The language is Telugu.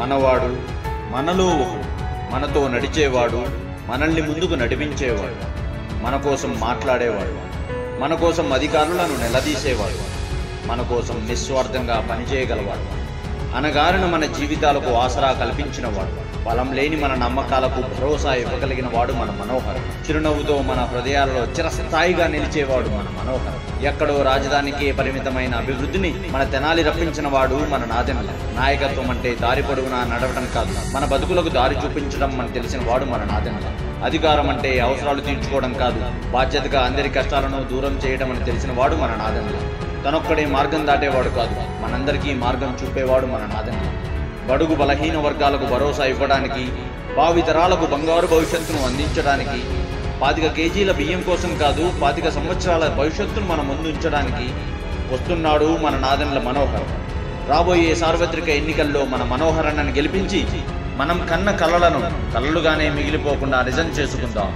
మనవాడు మనలో ఒకడు మనతో నడిచేవాడు మనల్ని ముందుకు నడిపించేవాడు మన కోసం మాట్లాడేవాడు మన కోసం అధికారులను నిలదీసేవాడు మన కోసం నిస్వార్థంగా పనిచేయగలవాడు. అనగారిన మన జీవితాలకు ఆసరా కల్పించినవాడు. బలం లేని మన నమ్మకాలకు భరోసా ఇవ్వగలిగిన వాడు మన మనోహరం చిరునవ్వుతో మన హృదయాలలో చిరస్థాయిగా నిలిచేవాడు మన మనోహరం ఎక్కడో రాజధానికి పరిమితమైన అభివృద్ధిని మన తెనాలి రప్పించిన వాడు మన నాదెనల నాయకత్వం అంటే దారి పొడవునా నడవటం కాదు. మన బతుకులకు దారి చూపించడం మన తెలిసిన వాడు మన నాదెనల అధికారం అంటే అవసరాలు తీర్చుకోవడం కాదు. బాధ్యతగా అందరి కష్టాలను దూరం చేయడం అని తెలిసిన వాడు మన నాదెనల తనొక్కడే మార్గం దాటేవాడు కాదు. మనందరికీ మార్గం చూపేవాడు మన నాదెనల బడుగు బలహీన వర్గాలకు భరోసా ఇవ్వడానికి భావితరాలకు బంగారు భవిష్యత్తును అందించడానికి పాతిక కేజీల బియ్యం కోసం కాదు పాతిక సంవత్సరాల భవిష్యత్తును మన ముందుంచడానికి వస్తున్నాడు మన నాదెండ్ల మనోహర్. రాబోయే సార్వత్రిక ఎన్నికల్లో మన మనోహరన్నను గెలిపించి మనం కన్న కలలను కలలుగానే మిగిలిపోకుండా నిజం చేసుకుందాం.